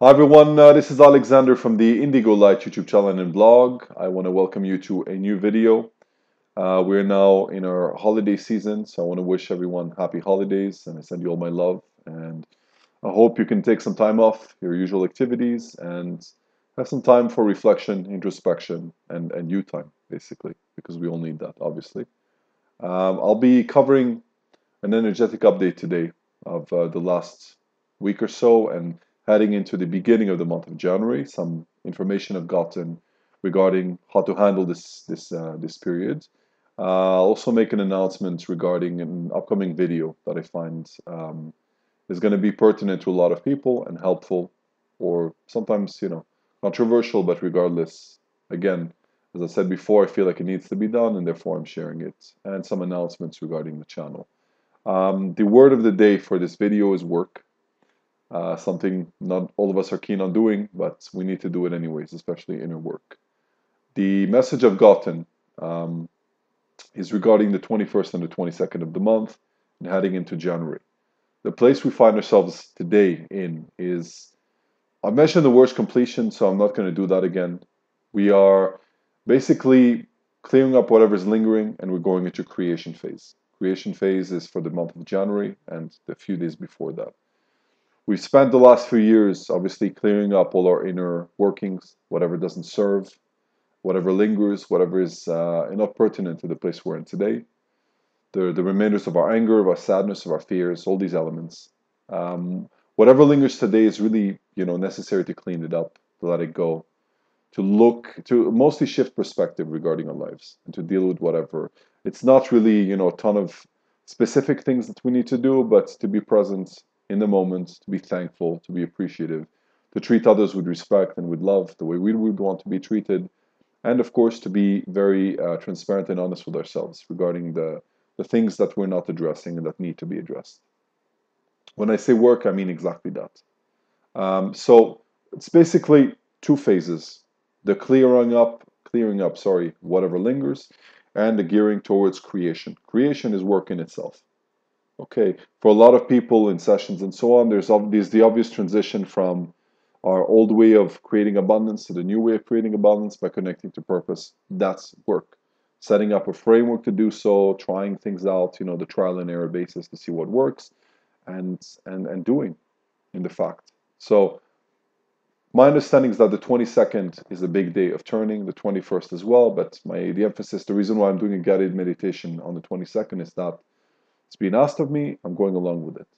Hi everyone, uh, this is Alexander from the Indigo Light YouTube channel and blog. I want to welcome you to a new video. Uh, we're now in our holiday season, so I want to wish everyone happy holidays and I send you all my love. And I hope you can take some time off your usual activities and have some time for reflection, introspection, and, and you time, basically, because we all need that, obviously. Um, I'll be covering an energetic update today of uh, the last week or so and heading into the beginning of the month of January. Some information I've gotten regarding how to handle this this uh, this period. Uh, I'll also make an announcement regarding an upcoming video that I find um, is going to be pertinent to a lot of people and helpful, or sometimes you know controversial. But regardless, again, as I said before, I feel like it needs to be done, and therefore I'm sharing it. And some announcements regarding the channel. Um, the word of the day for this video is work. Uh, something not all of us are keen on doing, but we need to do it anyways, especially in inner work. The message I've gotten um, is regarding the 21st and the 22nd of the month and heading into January. The place we find ourselves today in is, I mentioned the worst completion, so I'm not going to do that again. We are basically clearing up whatever's lingering and we're going into creation phase. Creation phase is for the month of January and the few days before that. We've spent the last few years obviously clearing up all our inner workings, whatever doesn't serve, whatever lingers, whatever is uh, not pertinent to the place we're in today. The, the remainders of our anger, of our sadness, of our fears, all these elements. Um, whatever lingers today is really you know necessary to clean it up, to let it go, to look, to mostly shift perspective regarding our lives and to deal with whatever. It's not really you know a ton of specific things that we need to do, but to be present in the moment, to be thankful, to be appreciative, to treat others with respect and with love, the way we would want to be treated, and of course to be very uh, transparent and honest with ourselves regarding the, the things that we're not addressing and that need to be addressed. When I say work, I mean exactly that. Um, so it's basically two phases: the clearing up, clearing up, sorry, whatever lingers, and the gearing towards creation. Creation is work in itself. Okay, for a lot of people in sessions and so on, there's, there's the obvious transition from our old way of creating abundance to the new way of creating abundance by connecting to purpose. That's work. Setting up a framework to do so, trying things out, you know, the trial and error basis to see what works, and and and doing, in the fact. So my understanding is that the 22nd is a big day of turning, the 21st as well. But my the emphasis, the reason why I'm doing a guided meditation on the 22nd is that it's being asked of me, I'm going along with it.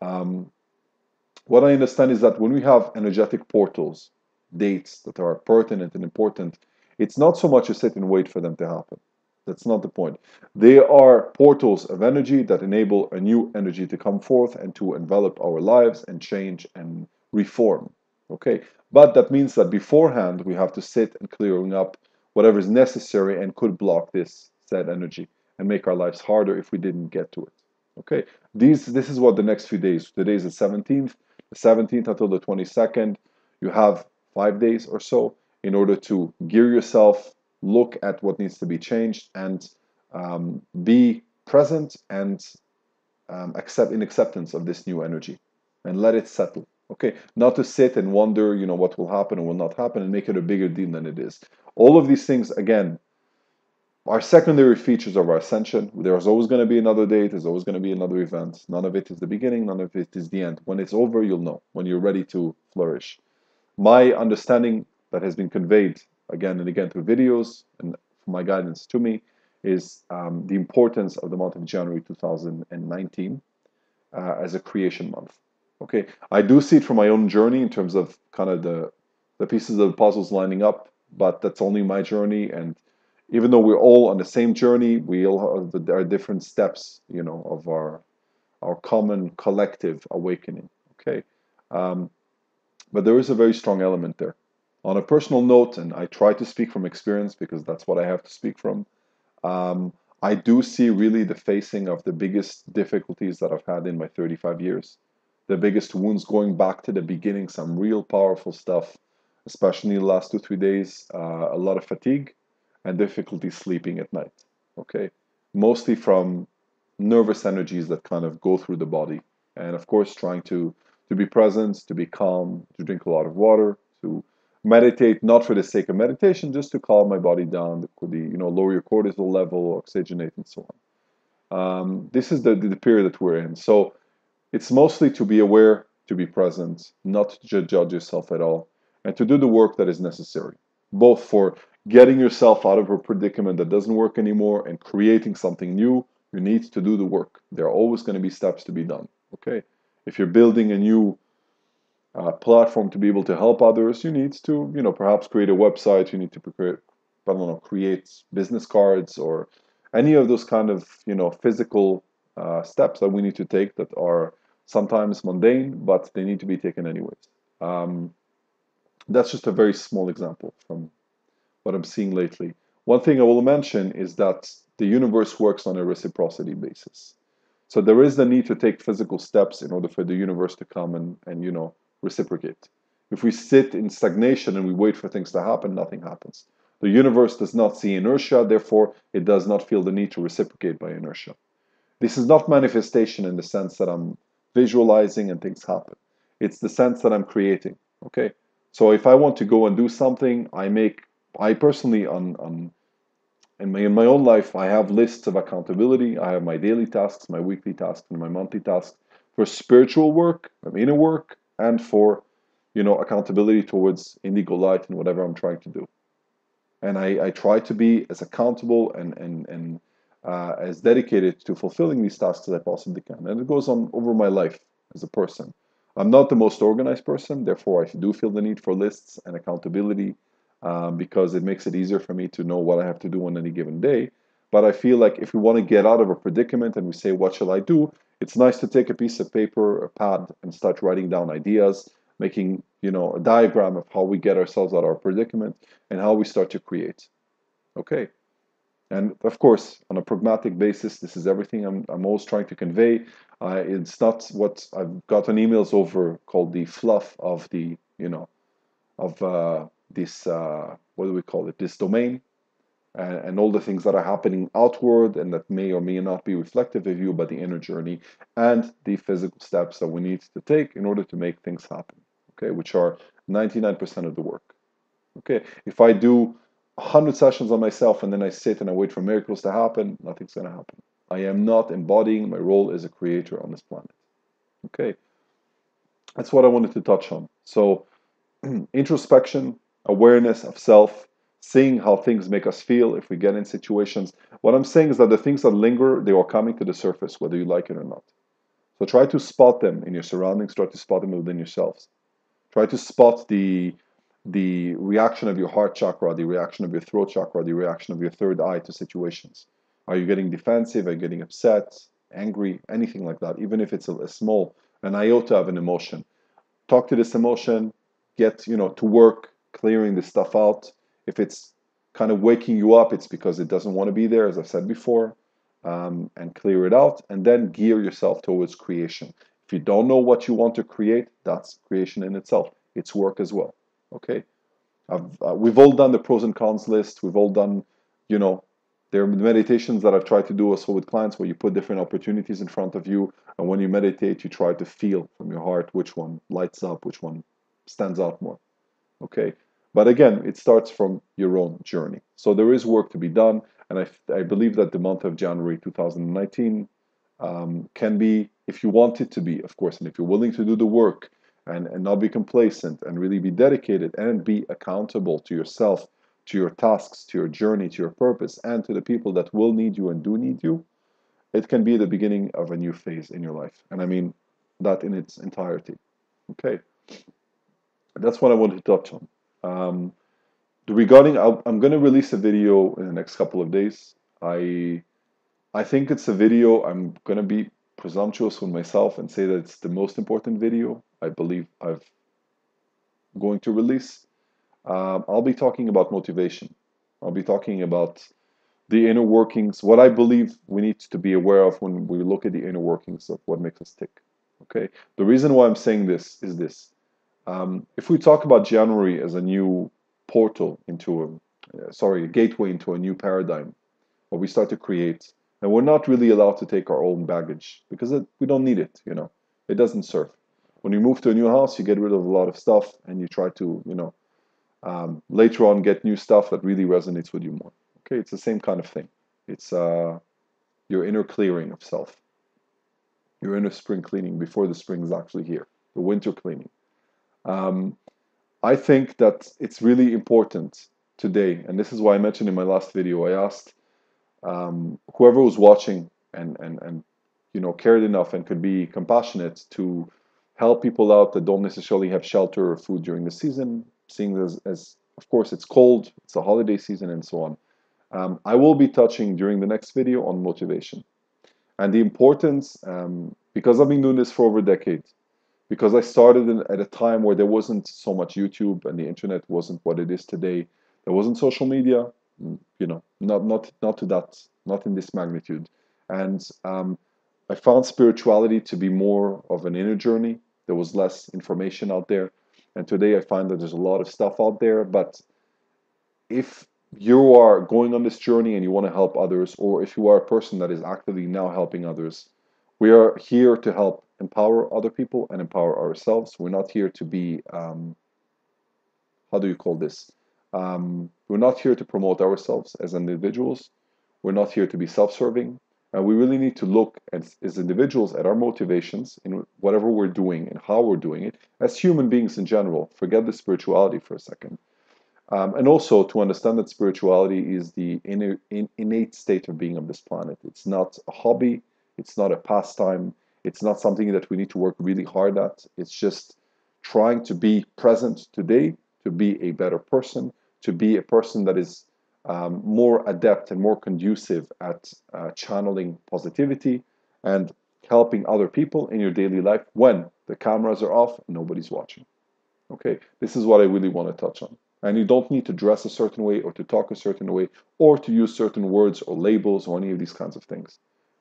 Um, what I understand is that when we have energetic portals, dates that are pertinent and important, it's not so much a sit and wait for them to happen. That's not the point. They are portals of energy that enable a new energy to come forth and to envelop our lives and change and reform. Okay, but that means that beforehand we have to sit and clearing up whatever is necessary and could block this said energy and make our lives harder if we didn't get to it. Okay, these this is what the next few days. Today is the 17th, the 17th until the 22nd. You have five days or so in order to gear yourself, look at what needs to be changed, and um, be present and um, accept in acceptance of this new energy, and let it settle. Okay, not to sit and wonder, you know, what will happen and will not happen, and make it a bigger deal than it is. All of these things, again, our secondary features of our ascension. There's always going to be another date, there's always going to be another event. None of it is the beginning, none of it is the end. When it's over, you'll know, when you're ready to flourish. My understanding that has been conveyed again and again through videos and my guidance to me is um, the importance of the month of January 2019 uh, as a creation month. Okay, I do see it from my own journey in terms of kind of the the pieces of the puzzles lining up, but that's only my journey and even though we're all on the same journey, we all have, are different steps, you know, of our our common collective awakening. Okay, um, but there is a very strong element there. On a personal note, and I try to speak from experience because that's what I have to speak from. Um, I do see really the facing of the biggest difficulties that I've had in my 35 years, the biggest wounds going back to the beginning, some real powerful stuff, especially the last two three days. Uh, a lot of fatigue and difficulty sleeping at night. Okay, mostly from nervous energies that kind of go through the body, and of course, trying to to be present, to be calm, to drink a lot of water, to meditate not for the sake of meditation, just to calm my body down, the, you know, lower your cortisol level, oxygenate, and so on. Um, this is the, the period that we're in. So it's mostly to be aware, to be present, not to judge yourself at all, and to do the work that is necessary, both for getting yourself out of a predicament that doesn't work anymore and creating something new. You need to do the work. There are always going to be steps to be done. Okay, if you're building a new uh, platform to be able to help others, you need to, you know, perhaps create a website. You need to create, I don't know, create business cards or any of those kind of, you know, physical uh, steps that we need to take that are sometimes mundane, but they need to be taken anyways. Um, that's just a very small example from what I'm seeing lately. One thing I will mention is that the universe works on a reciprocity basis. So there is the need to take physical steps in order for the universe to come and, and you know reciprocate. If we sit in stagnation and we wait for things to happen, nothing happens. The universe does not see inertia, therefore it does not feel the need to reciprocate by inertia. This is not manifestation in the sense that I'm visualizing and things happen. It's the sense that I'm creating. Okay. So if I want to go and do something, I make I personally on on in my, in my own life, I have lists of accountability. I have my daily tasks, my weekly tasks, and my monthly tasks for spiritual work, my inner work, and for you know accountability towards indigo light and whatever I'm trying to do. And I, I try to be as accountable and and and uh, as dedicated to fulfilling these tasks as I possibly can. And it goes on over my life as a person. I'm not the most organized person, therefore I do feel the need for lists and accountability um, because it makes it easier for me to know what I have to do on any given day. But I feel like if we want to get out of a predicament and we say, what shall I do? It's nice to take a piece of paper, a pad, and start writing down ideas, making you know a diagram of how we get ourselves out of our predicament and how we start to create. Okay. And of course, on a pragmatic basis, this is everything I'm, I'm always trying to convey. Uh, it's not what I've gotten emails over called the fluff of the, you know, of uh, this uh, what do we call it? This domain and, and, all the things that are happening outward and that may or may not be reflective of you about the inner journey and the physical steps that we need to take in order to make things happen okay? Which are 99% of the work okay? If i do 100 sessions on myself and then i sit and i wait for miracles to happen nothing's going to happen. I am not embodying my role as a creator on this planet okay? That's what i wanted to touch on. So introspection awareness of self, seeing how things make us feel if we get in situations. What I'm saying is that the things that linger, they are coming to the surface, whether you like it or not. So try to spot them in your surroundings, try to spot them within yourselves. Try to spot the the reaction of your heart chakra, the reaction of your throat chakra, the reaction of your third eye to situations. Are you getting defensive? Are you getting upset, angry, anything like that? Even if it's a, a small, an iota of an emotion. Talk to this emotion, get you know to work, clearing this stuff out. If it's kind of waking you up, it's because it doesn't want to be there, as I've said before, um, and clear it out, and then gear yourself towards creation. If you don't know what you want to create, that's creation in itself. It's work as well. Okay, uh, we've all done the pros and cons list. We've all done, you know, there are meditations that I've tried to do also with clients where you put different opportunities in front of you, and when you meditate, you try to feel from your heart which one lights up, which one stands out more. Okay, but again, it starts from your own journey. So there is work to be done. And I, I believe that the month of January 2019 um, can be, if you want it to be, of course, and if you're willing to do the work and, and not be complacent and really be dedicated and be accountable to yourself, to your tasks, to your journey, to your purpose, and to the people that will need you and do need you, it can be the beginning of a new phase in your life. And I mean that in its entirety. Okay. That's what I wanted to touch on. Um, regarding, i am going to release a video in the next couple of days. I I think it's a video. I'm going to be presumptuous with myself and say that it's the most important video I believe I've going to release. Um, I'll be talking about motivation. I'll be talking about the inner workings, what I believe we need to be aware of when we look at the inner workings of what makes us tick. Okay. The reason why I'm saying this is this. Um, if we talk about January as a new portal into a, uh, sorry, a gateway into a new paradigm, where we start to create, and we're not really allowed to take our own baggage because it, we don't need it, you know, it doesn't serve. when you move to a new house, you get rid of a lot of stuff and you try to, you know, um, later on get new stuff that really resonates with you more. Okay, it's the same kind of thing. It's uh, your inner clearing of self, your inner spring cleaning before the spring is actually here, the winter cleaning. Um, I think that it's really important today, and this is why I mentioned in my last video. I asked um, whoever was watching and and and you know cared enough and could be compassionate to help people out that don't necessarily have shelter or food during the season, seeing as, as of course it's cold, it's a holiday season, and so on. Um, I will be touching during the next video on motivation and the importance um, because I've been doing this for over a decade. Because I started in, at a time where there wasn't so much YouTube and the internet wasn't what it is today. There wasn't social media, mm, you know, not not not to that, not in this magnitude. And um, I found spirituality to be more of an inner journey. There was less information out there, and today I find that there's a lot of stuff out there. But if you are going on this journey and you want to help others, or if you are a person that is actively now helping others, we are here to help empower other people and empower ourselves. We're not here to be, um, how do you call this? Um, we're not here to promote ourselves as individuals. We're not here to be self serving. And we really need to look as, as individuals at our motivations in whatever we're doing and how we're doing it as human beings in general. Forget the spirituality for a second um, and also to understand that spirituality is the inner, in, innate state of being on this planet. It's not a hobby, it's not a pastime, it's not something that we need to work really hard at. It's just trying to be present today, to be a better person, to be a person that is um, more adept and more conducive at uh, channeling positivity and helping other people in your daily life when the cameras are off and nobody's watching. Okay, this is what I really want to touch on. And you don't need to dress a certain way or to talk a certain way or to use certain words or labels or any of these kinds of things.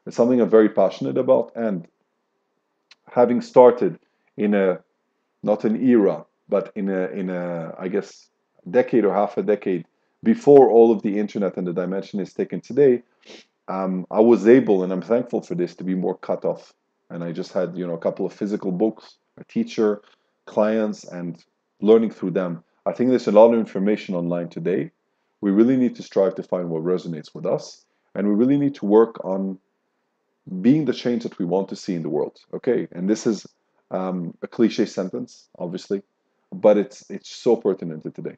It's something I'm very passionate about. And having started in a, not an era, but in a, in a, I guess, decade or half a decade before all of the internet and the dimension is taken today, um, I was able, and I'm thankful for this, to be more cut off. And I just had, you know, a couple of physical books, a teacher, clients, and learning through them. I think there's a lot of information online today. We really need to strive to find what resonates with us, and we really need to work on being the change that we want to see in the world. Okay, and this is um, a cliche sentence, obviously, but it's it's so pertinent to today.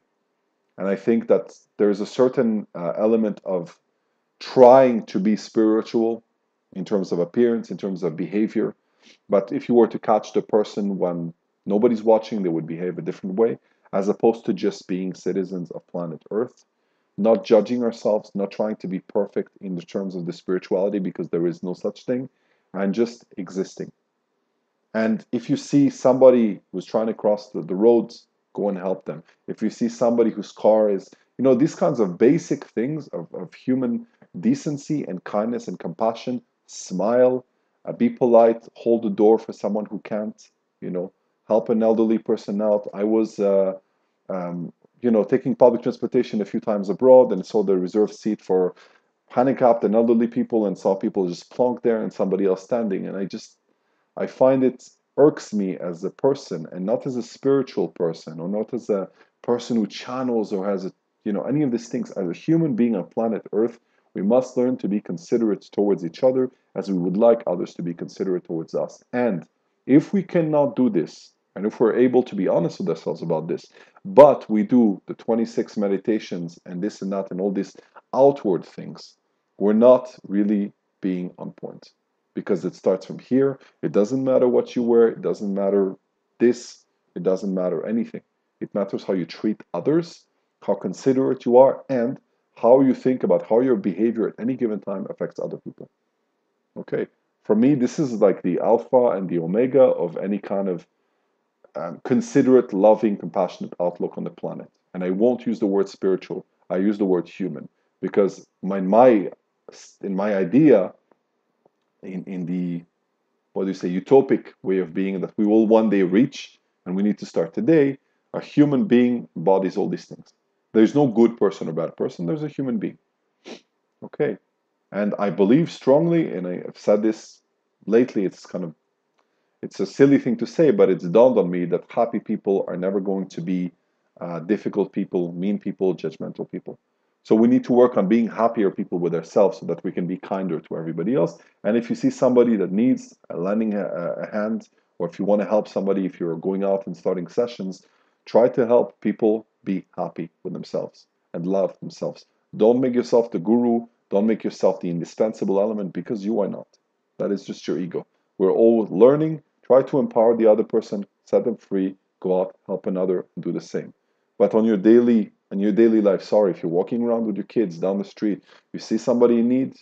And I think that there is a certain uh, element of trying to be spiritual in terms of appearance, in terms of behavior. But if you were to catch the person when nobody's watching, they would behave a different way as opposed to just being citizens of planet Earth, not judging ourselves, not trying to be perfect in the terms of the spirituality because there is no such thing, and just existing. And if you see somebody who's trying to cross the, the roads, go and help them. If you see somebody whose car is, you know, these kinds of basic things of, of human decency and kindness and compassion, smile, uh, be polite, hold the door for someone who can't, you know, help an elderly person out. I was, uh, um, you know, taking public transportation a few times abroad and saw the reserved seat for handicapped and elderly people and saw people just plonk there and somebody else standing. And I just, I find it irks me as a person and not as a spiritual person or not as a person who channels or has a, you know, any of these things. As a human being on planet Earth, we must learn to be considerate towards each other as we would like others to be considerate towards us. And if we cannot do this and if we're able to be honest with ourselves about this, but we do the 26 meditations and this and that and all these outward things, we're not really being on point because it starts from here. It doesn't matter what you wear, it doesn't matter this, it doesn't matter anything. It matters how you treat others, how considerate you are, and how you think about how your behavior at any given time affects other people. Okay, for me, this is like the alpha and the omega of any kind of um, considerate, loving, compassionate outlook on the planet. And I won't use the word spiritual. I use the word human because my my in my idea, in in the what do you say utopic way of being that we will one day reach, and we need to start today. A human being embodies all these things. There's no good person or bad person. There's a human being. Okay, and I believe strongly, and I have said this lately. It's kind of it's a silly thing to say, but it's dawned on me that happy people are never going to be uh, difficult people, mean people, judgmental people. So we need to work on being happier people with ourselves so that we can be kinder to everybody else. And if you see somebody that needs a lending a, a hand, or if you want to help somebody, if you're going out and starting sessions, try to help people be happy with themselves and love themselves. Don't make yourself the guru. Don't make yourself the indispensable element because you are not. That is just your ego. We're all learning. Try to empower the other person, set them free, go out, help another, do the same. But on your daily in your daily life, sorry, if you're walking around with your kids down the street, you see somebody in need,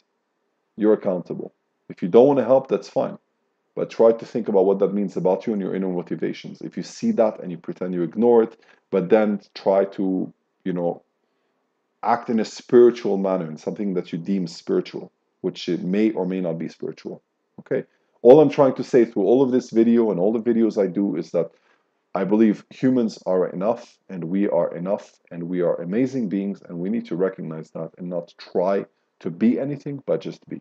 you're accountable. If you don't want to help, that's fine. But try to think about what that means about you and your inner motivations. If you see that and you pretend you ignore it, but then try to, you know, act in a spiritual manner, in something that you deem spiritual, which it may or may not be spiritual. Okay. All I'm trying to say through all of this video and all the videos I do is that I believe humans are enough and we are enough and we are amazing beings and we need to recognize that and not try to be anything but just be.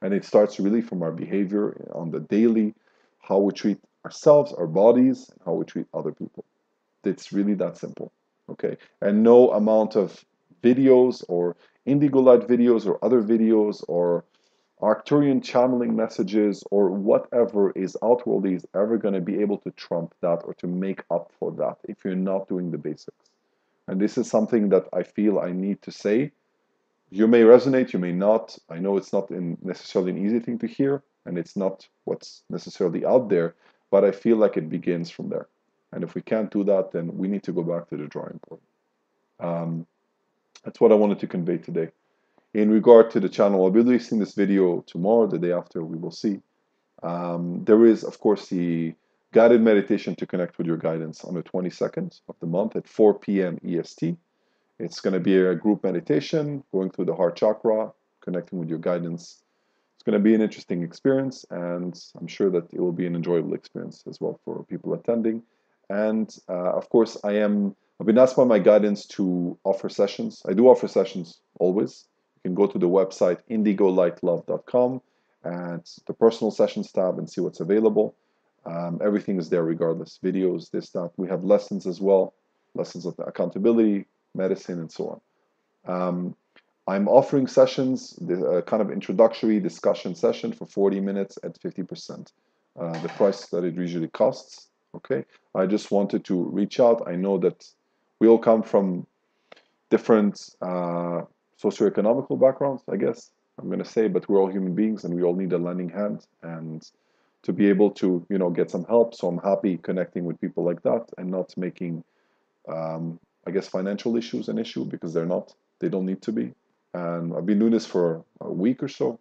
And it starts really from our behavior on the daily, how we treat ourselves, our bodies, and how we treat other people. It's really that simple. Okay. And no amount of videos or indigo light videos or other videos or Arcturian channeling messages or whatever is outwardly is ever going to be able to trump that or to make up for that if you're not doing the basics. And this is something that I feel I need to say. You may resonate, you may not. I know it's not necessarily an easy thing to hear, and it's not what's necessarily out there, but I feel like it begins from there. And if we can't do that, then we need to go back to the drawing board. Um, that's what I wanted to convey today in regard to the channel, I'll be releasing this video tomorrow, the day after, we will see. Um, there is, of course, the guided meditation to connect with your guidance on the 22nd of the month at 4 p.m. EST. It's going to be a group meditation going through the heart chakra, connecting with your guidance. It's going to be an interesting experience, and I'm sure that it will be an enjoyable experience as well for people attending. And uh, of course, I am. I've been asked by my guidance to offer sessions. I do offer sessions always can go to the website indigolightLove.com and the personal sessions tab and see what's available. Um, everything is there regardless. Videos, this, that. We have lessons as well, lessons of accountability, medicine, and so on. Um, I'm offering sessions, the uh, kind of introductory discussion session for 40 minutes at 50%, uh, the price that it usually costs. Okay, I just wanted to reach out. I know that we all come from different uh, socioeconomical backgrounds, I guess I'm going to say, but we're all human beings and we all need a lending hand and to be able to, you know, get some help. So I'm happy connecting with people like that and not making, um, I guess, financial issues an issue because they're not. They don't need to be. And I've been doing this for a week or so,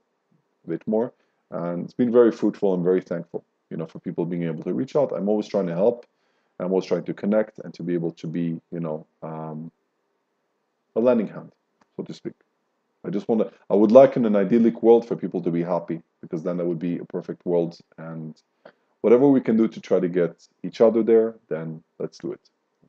a bit more, and it's been very fruitful and very thankful, you know, for people being able to reach out. I'm always trying to help. I'm always trying to connect and to be able to be, you know, um, a lending hand so to speak. I just want to, I would like in an idyllic world for people to be happy because then that would be a perfect world. And whatever we can do to try to get each other there, then let's do it.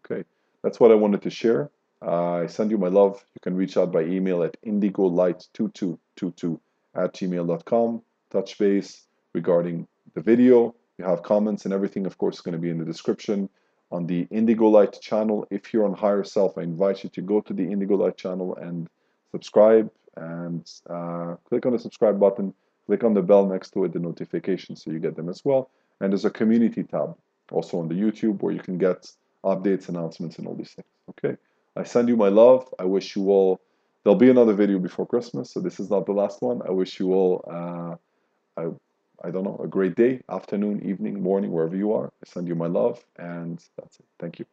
Okay. That's what I wanted to share. I send you my love. You can reach out by email at indigolight2222 at gmail.com. Touch base regarding the video. You have comments and everything, of course, is going to be in the description on the Indigo Light channel. If you're on higher self, I invite you to go to the Indigo Light channel and subscribe and uh, click on the subscribe button. Click on the bell next to it, the notifications, so you get them as well. And there's a community tab also on the YouTube where you can get updates, announcements, and all these things. Okay. I send you my love. I wish you all. There'll be another video before Christmas, so this is not the last one. I wish you all. Uh, I don't know, a great day, afternoon, evening, morning, wherever you are. I send you my love, and that's it. Thank you.